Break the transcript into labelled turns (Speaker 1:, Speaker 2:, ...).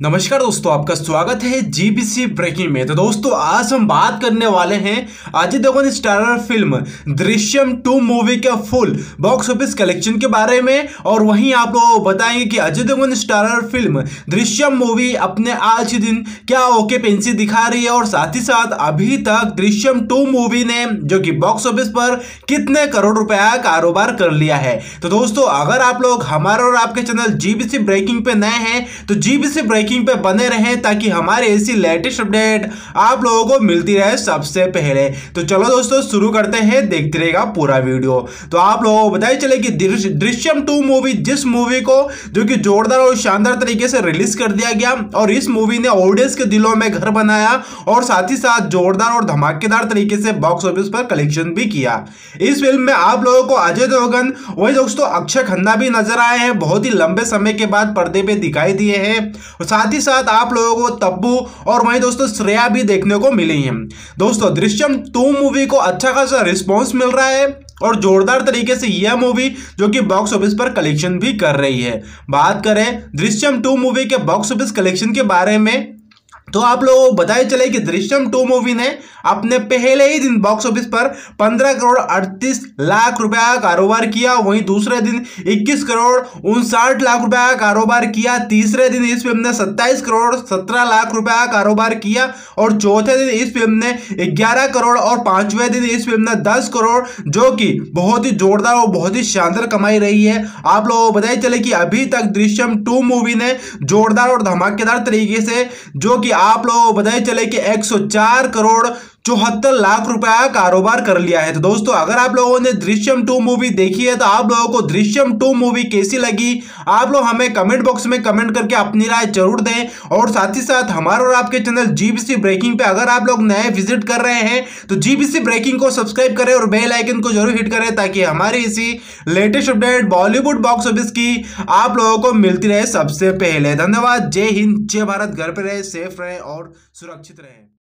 Speaker 1: नमस्कार दोस्तों, आपका स्वागत है जीबीसी ब्रेकिंग में। तो दोस्तों, आज हम बात करने वाले हैं Ajay Devgan starrer film Drishyam two movie के फुल बॉक्स ऑफ़िस कलेक्शन के बारे में। और वहीं आप लोगों को बताएँगे कि Ajay Devgan starrer film Drishyam movie अपने आज ही दिन क्या ओके पेंसी दिखा रही है। और साथ ही साथ अभी तक दृश्यम टू मूवी ने, जो कि बॉक्स ऑफ़िस पर कितने करोड़ रुपया कारोबार कर लिया है। तो दोस्तों, अगर आप लोग हमारे और आपके चैनल जीबीसी ब्रेकिंग पे नए हैं तो जीबीसी ब्रेकिंग ब्रेकिंग पे बने रहें ताकि हमारे ऐसी लेटेस्ट अपडेट आप लोगों को मिलती रहे सबसे पहले। तो चलो दोस्तों, शुरू करते हैं, देखते रहेगा पूरा वीडियो। तो आप लोगों को बताइए चले कि दृश्यम टू मूवी, जिस मूवी को, जो कि जोरदार और शानदार तरीके से रिलीज़ कर दिया गया, और इस मूवी ने ऑडियंस के दिलों में घर बनाया, और साथ ही साथ जोरदार और धमाकेदार तरीके से बॉक्स ऑफ़िस पर कलेक्शन भी किया। इस फ़िल्म में आप लोगों को अजय देवगन, वही दोस्तों अक्षय खन्ना भी नज़र आए हैं। बहुत ही लंबे समय के बाद पर्दे पे दिखाई दिए हैं। साथ ही साथ आप लोगों को तब्बू और वहीं दोस्तों श्रेया भी देखने को मिली है। दोस्तों, दृश्यम टू मूवी को अच्छा खासा रिस्पॉन्स मिल रहा है और जोरदार तरीके से यह मूवी जो कि बॉक्स ऑफ़िस पर कलेक्शन भी कर रही है। बात करें दृश्यम टू मूवी के बॉक्स ऑफ़िस कलेक्शन के बारे में तो आप लोगों को बताया चले कि दृश्यम टू मूवी ने अपने पहले ही दिन बॉक्स ऑफ़िस पर 15 करोड़ 38 लाख रुपया का कारोबार किया, वहीं दूसरे दिन 21 करोड़ उनसाठ लाख रुपया का कारोबार किया, तीसरे दिन इस फ़िल्म ने 27 करोड़ 17 लाख रुपया का कारोबार किया और चौथे दिन इस फ़िल्म ने 11 करोड़ और पाँचवें दिन इस फ़िल्म ने 10 करोड़, जो कि बहुत ही जोरदार और बहुत ही शानदार कमाई रही है। आप लोगों को बताया चले कि अभी तक दृश्यम टू मूवी ने जोरदार और धमाकेदार तरीके से, जो कि आप लोगों को बताया चले कि 104 करोड़ चौहत्तर लाख रुपया का कारोबार कर लिया है। तो दोस्तों, अगर आप लोगों ने दृश्यम टू मूवी देखी है तो आप लोगों को दृश्यम टू मूवी कैसी लगी? आप लोग हमें कमेंट बॉक्स में कमेंट करके अपनी राय ज़रूर दें। और साथ ही साथ, हमारे और आपके चैनल जीबीसी ब्रेकिंग पे अगर आप लोग नए विज़िट कर रहे हैं तो जीबीसी ब्रेकिंग को सब्सक्राइब करें और बेल आइकन को ज़रूर हिट करें, ताकि हमारी इसी latest update Bollywood box office की आप लोगों को मिलती रहे सबसे पहले। धन्यवाद। जय हिंद। जय भारत। घर पर रहे सेफ़ रहे और सुरक्षित रहे।